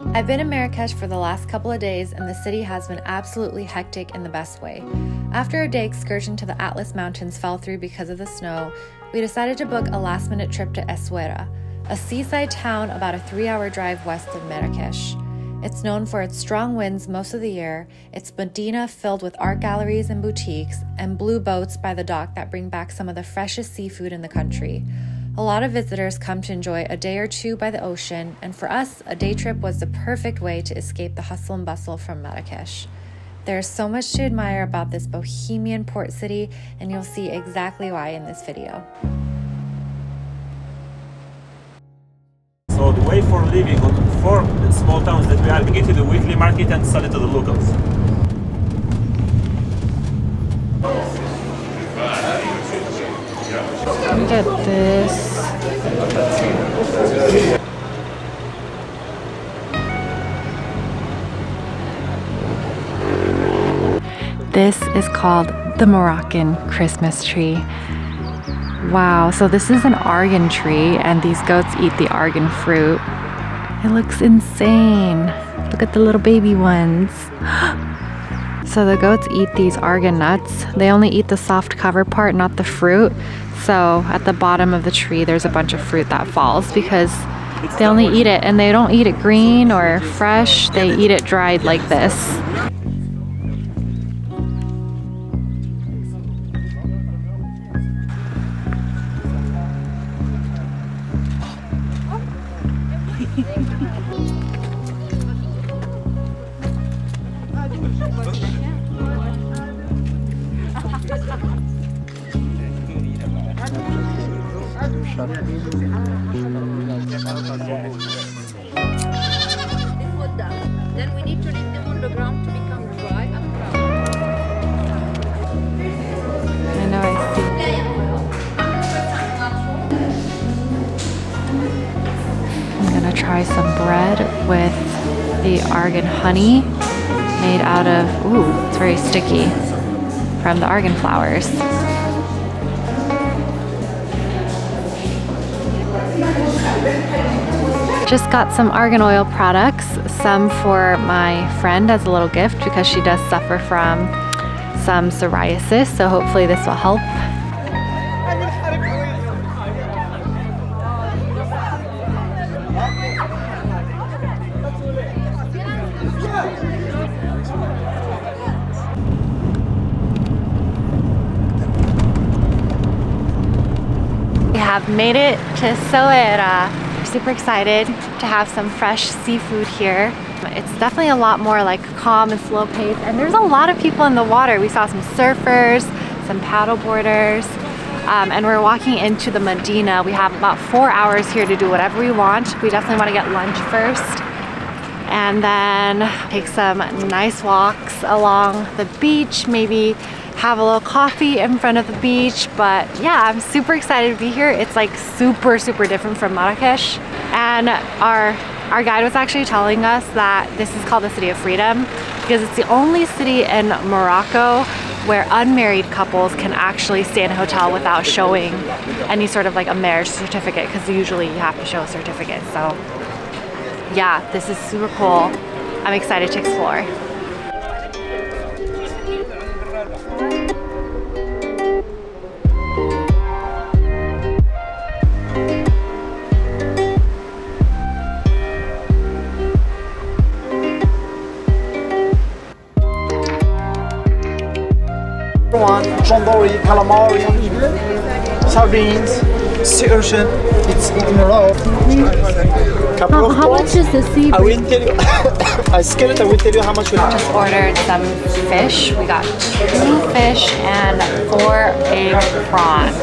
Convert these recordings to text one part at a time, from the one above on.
I've been in Marrakesh for the last couple of days, and the city has been absolutely hectic in the best way. After a day excursion to the Atlas Mountains fell through because of the snow, we decided to book a last minute trip to Essaouira, a seaside town about a three hour drive west of Marrakesh. It's known for its strong winds most of the year, its Medina filled with art galleries and boutiques, and blue boats by the dock that bring back some of the freshest seafood in the country. A lot of visitors come to enjoy a day or two by the ocean, and for us, a day trip was the perfect way to escape the hustle and bustle from Marrakesh. There's so much to admire about this bohemian port city, and you'll see exactly why in this video. So the way for living on four small towns that we are, we get to the weekly market and sell it to the locals. Look at this. This is called the Moroccan Christmas tree. Wow, so this is an argan tree and these goats eat the argan fruit. It looks insane. Look at the little baby ones. So the goats eat these argan nuts. They only eat the soft cover part, not the fruit. So at the bottom of the tree, there's a bunch of fruit that falls because they only eat it and they don't eat it green or fresh. They eat it dried like this. Then we need to leave them on the ground to become dry and. I know I see. I'm gonna try some bread with the argan honey made out of, ooh, it's very sticky, from the argan flowers. Just got some argan oil products, some for my friend as a little gift because she does suffer from some psoriasis, so hopefully this will help. Have made it to. We're super excited to have some fresh seafood here. It's definitely a lot more like calm and slow paced and there's a lot of people in the water. We saw some surfers, some paddle boarders, um, and we're walking into the Medina. We have about four hours here to do whatever we want. We definitely want to get lunch first and then take some nice walks along the beach, maybe have a little coffee in front of the beach. But yeah, I'm super excited to be here. It's like super, super different from Marrakesh. And our, our guide was actually telling us that this is called the City of Freedom because it's the only city in Morocco where unmarried couples can actually stay in a hotel without showing any sort of like a marriage certificate because usually you have to show a certificate. So yeah, this is super cool. I'm excited to explore. Calamari, sardines, sea urchin. It's in a row. Couple How, how much is the sea? I seafood? will tell you. I scale it. I will tell you how much we have. Just ordered some fish. We got two fish and four big prawns.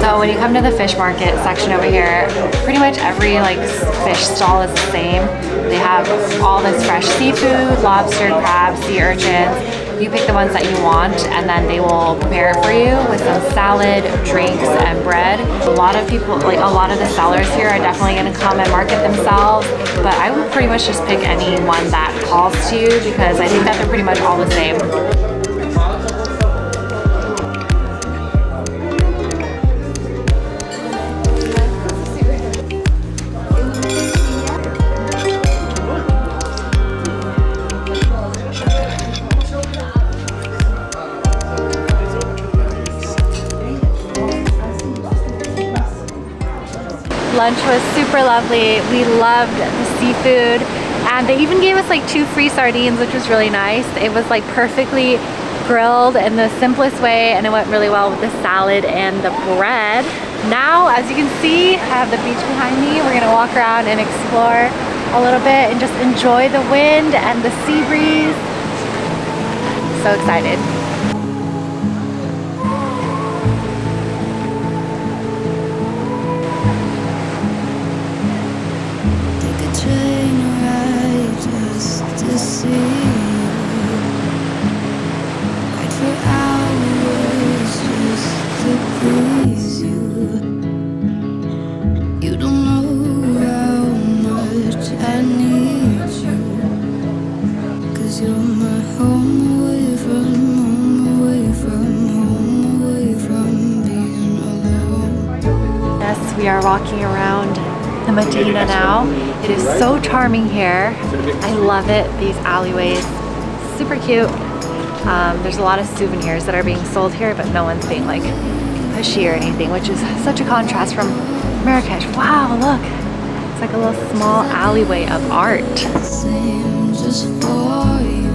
So when you come to the fish market section over here, pretty much every like fish stall is the same. They have all this fresh seafood, lobster, crabs, sea urchins. You pick the ones that you want and then they will prepare it for you with some salad, drinks, and bread. A lot of people, like a lot of the sellers here are definitely gonna come and market themselves, but I would pretty much just pick any one that calls to you because I think that they're pretty much all the same. Lunch was super lovely. We loved the seafood and they even gave us like two free sardines which was really nice. It was like perfectly grilled in the simplest way and it went really well with the salad and the bread. Now as you can see I have the beach behind me. We're gonna walk around and explore a little bit and just enjoy the wind and the sea breeze. So excited. We are walking around the Medina now. It is so charming here. I love it. These alleyways, super cute. Um, there's a lot of souvenirs that are being sold here, but no one's being like pushy or anything, which is such a contrast from Marrakesh. Wow, look. It's like a little small alleyway of art. We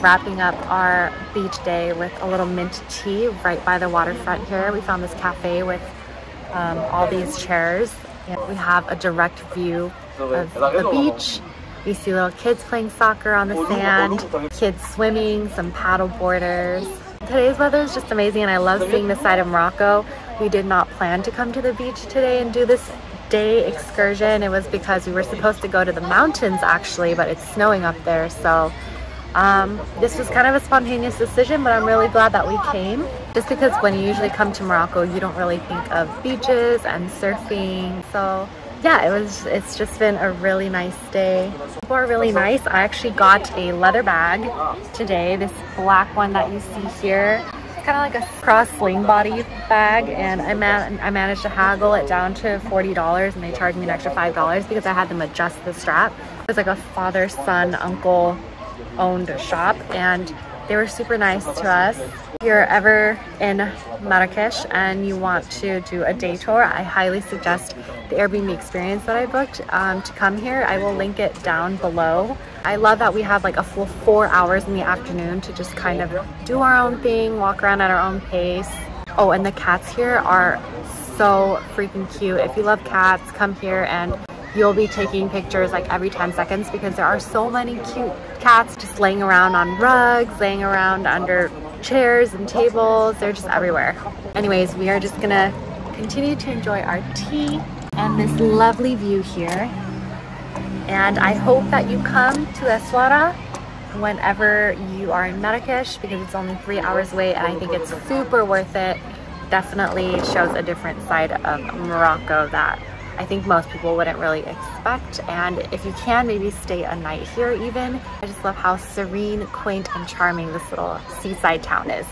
wrapping up our beach day with a little mint tea right by the waterfront here. We found this cafe with um, all these chairs. We have a direct view of the beach. We see little kids playing soccer on the sand, kids swimming, some paddle boarders. Today's weather is just amazing and I love seeing this side of Morocco. We did not plan to come to the beach today and do this day excursion. It was because we were supposed to go to the mountains actually, but it's snowing up there. So um, this was kind of a spontaneous decision, but I'm really glad that we came. Just because when you usually come to Morocco, you don't really think of beaches and surfing. So yeah, it was, it's just been a really nice day. People are really nice. I actually got a leather bag today, this black one that you see here. It's kind of like a cross sling body bag and I, man I managed to haggle it down to $40 and they charged me an extra $5 because I had them adjust the strap. It was like a father, son, uncle owned shop and they were super nice to us. If you're ever in Marrakesh and you want to do a day tour, I highly suggest the Airbnb experience that I booked um, to come here. I will link it down below. I love that we have like a full four hours in the afternoon to just kind of do our own thing, walk around at our own pace. Oh, and the cats here are so freaking cute. If you love cats, come here and you'll be taking pictures like every 10 seconds because there are so many cute cats just laying around on rugs, laying around under chairs and tables. They're just everywhere. Anyways, we are just gonna continue to enjoy our tea and this lovely view here. And I hope that you come to Essaouira whenever you are in Marrakesh because it's only three hours away and I think it's super worth it. Definitely shows a different side of Morocco that I think most people wouldn't really expect. And if you can, maybe stay a night here even. I just love how serene, quaint, and charming this little seaside town is.